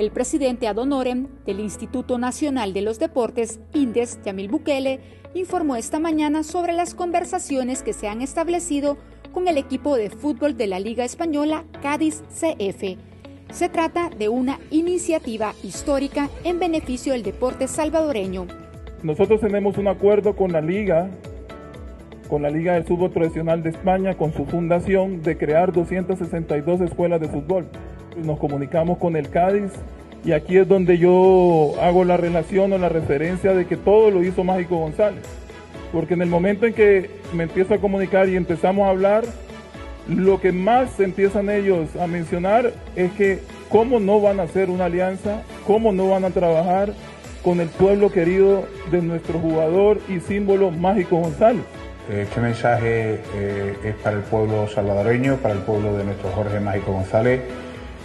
El presidente ad honorem del Instituto Nacional de los Deportes, INDES, Yamil Bukele, informó esta mañana sobre las conversaciones que se han establecido con el equipo de fútbol de la Liga Española Cádiz CF. Se trata de una iniciativa histórica en beneficio del deporte salvadoreño. Nosotros tenemos un acuerdo con la Liga, con la Liga del Fútbol Profesional de España, con su fundación, de crear 262 escuelas de fútbol nos comunicamos con el Cádiz y aquí es donde yo hago la relación o la referencia de que todo lo hizo Mágico González. Porque en el momento en que me empiezo a comunicar y empezamos a hablar, lo que más empiezan ellos a mencionar es que cómo no van a hacer una alianza, cómo no van a trabajar con el pueblo querido de nuestro jugador y símbolo Mágico González. Este mensaje eh, es para el pueblo salvadoreño, para el pueblo de nuestro Jorge Mágico González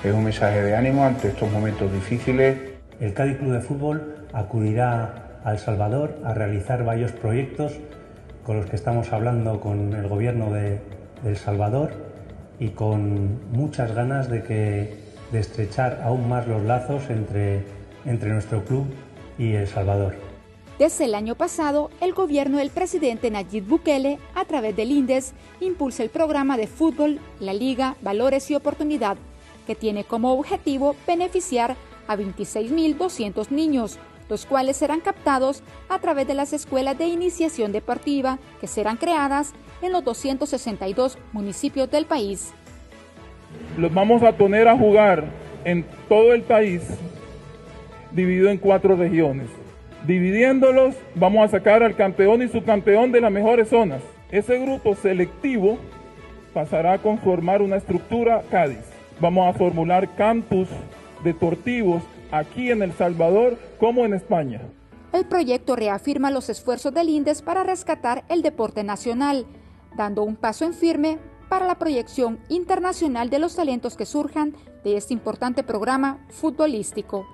es un mensaje de ánimo ante estos momentos difíciles. El Cádiz Club de Fútbol acudirá a El Salvador a realizar varios proyectos con los que estamos hablando con el gobierno de, El Salvador y con muchas ganas de, que, de estrechar aún más los lazos entre, entre nuestro club y El Salvador. Desde el año pasado, el gobierno del presidente Nayib Bukele, a través del INDES, impulsa el programa de fútbol, la Liga, Valores y Oportunidad que tiene como objetivo beneficiar a 26.200 niños, los cuales serán captados a través de las escuelas de iniciación deportiva que serán creadas en los 262 municipios del país. Los vamos a poner a jugar en todo el país, dividido en cuatro regiones. Dividiéndolos, vamos a sacar al campeón y subcampeón de las mejores zonas. Ese grupo selectivo pasará a conformar una estructura Cádiz Vamos a formular campus deportivos aquí en El Salvador como en España. El proyecto reafirma los esfuerzos del INDES para rescatar el deporte nacional, dando un paso en firme para la proyección internacional de los talentos que surjan de este importante programa futbolístico.